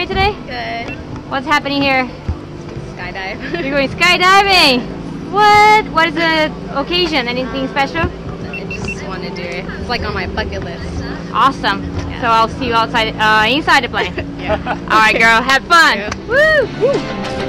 you today? Good. What's happening here? Skydive. You're going skydiving. What? What is the occasion? Anything special? I just want to do it. It's like on my bucket list. Awesome. So I'll see you outside, uh, inside the plane. Yeah. All right, girl. Have fun. Yeah. Woo!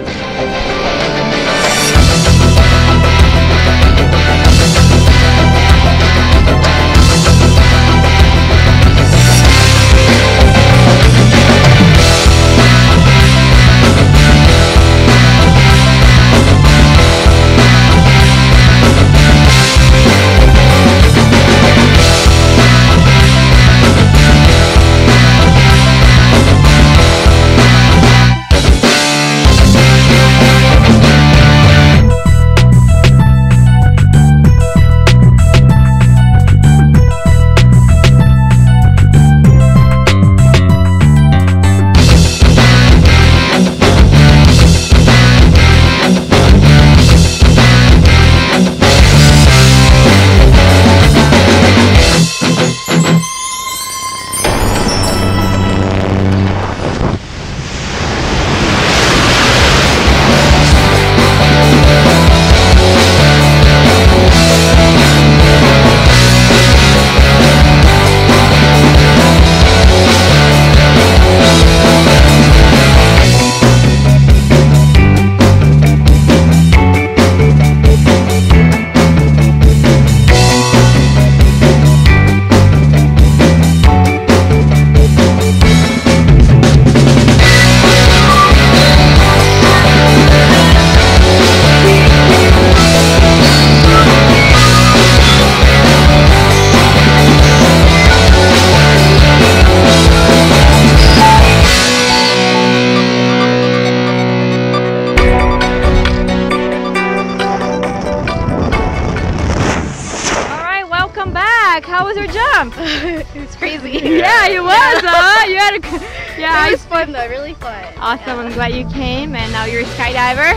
Back. How was your jump? it was crazy. yeah, it was, huh? You had a, yeah, It was fun though, really fun. Awesome. I'm glad you came, and now you're a skydiver.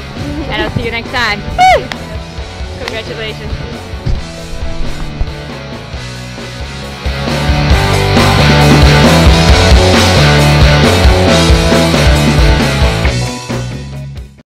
and I'll see you next time. Congratulations.